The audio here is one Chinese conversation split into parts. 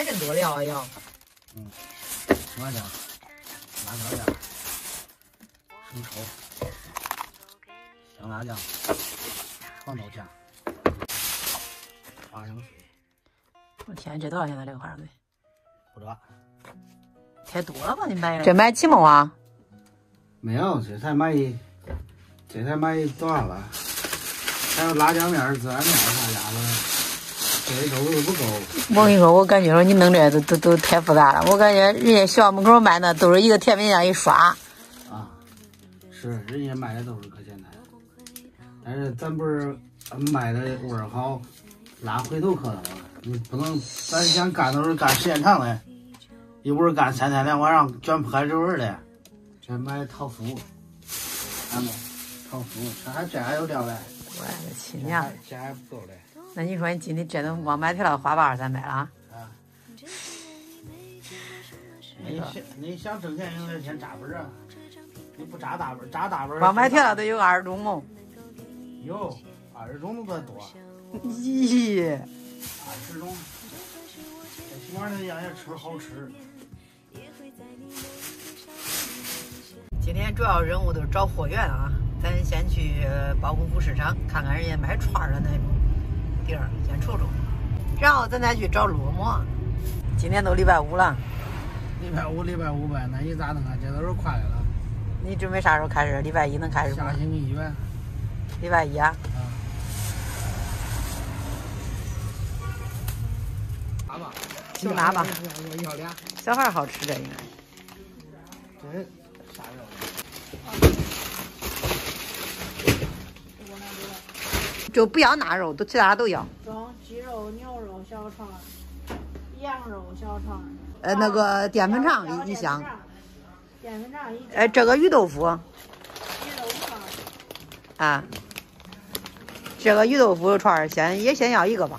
还真多料啊要。嗯，什么酱？辣椒酱、生抽、香辣酱、黄豆酱、花生水。我天，这多少钱呢？这个花生水？不知道。太多了吧？你买这买几毛啊？没有，这才买一，这才买多少了？还有辣椒面、孜然面啥家伙的。我跟你说，我感觉说你弄这都都都太复杂了。我感觉人家学校门口卖的都是一个甜品酱一刷。啊，是人家卖的都是可简单，但是咱不是卖的味儿好，拉回头客了吗？你不能，咱想干都是干时间长的，一会儿干三天两晚上卷破肉味的。这买桃酥，看没？桃酥，这还这还有料嘞。我的亲娘！这还不够嘞。那你说你今天这都光买条了花八二三百了啊？啊！你想你想挣钱，应该先扎本啊！你不扎大本，扎大本。光买条了都有二十种么？有二十种都算多。咦！二十种，起码那样也吃好吃。今天主要任务都是找货源啊！咱先去包公府市场看看人家卖串的那种。地儿先瞅瞅，然后咱再去找落寞。今天都礼拜五了，礼拜五、礼拜五呗，那你咋弄啊？这都是快了。你准备啥时候开始？礼拜一能开始吗？下星期一呗。礼拜一啊？啊。拿吧，就拿吧。我要俩。小孩好吃这应该。这啥肉？就不要腊肉，都其他都要。中鸡肉、牛肉小肠，羊肉小肠。呃，那个淀粉肠一箱。淀粉肠一。哎，这个鱼豆腐。鱼豆腐串。啊。这个鱼豆腐串先也先要一个吧。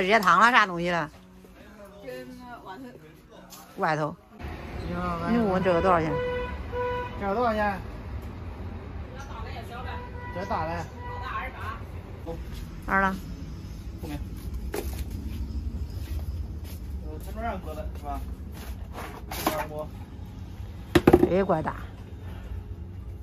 热汤了啥东西了？外头。外头。你问这个多少钱？这个多少钱？要大的这大的。二十八。后面。呃，餐桌上搁的是吧？二五。这也怪大，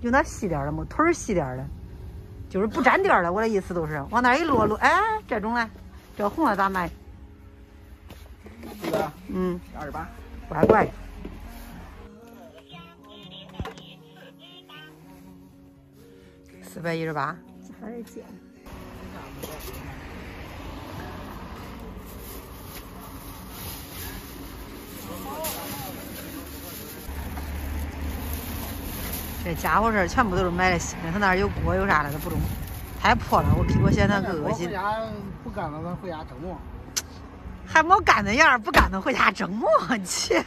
有那细点儿的吗？腿儿细点儿的，就是不沾垫儿的。我的意思都是往那一落落，哎，这种嘞，这红的咋卖？这个嗯，二十八。怪怪的。四百一十八，还是贱。这家伙事儿全部都是买的新的，他那儿有锅有啥的都不中，太破了，我我嫌他恶心回。家不干了，咱回家蒸馍。还没干那样儿，不干的回家蒸馍去。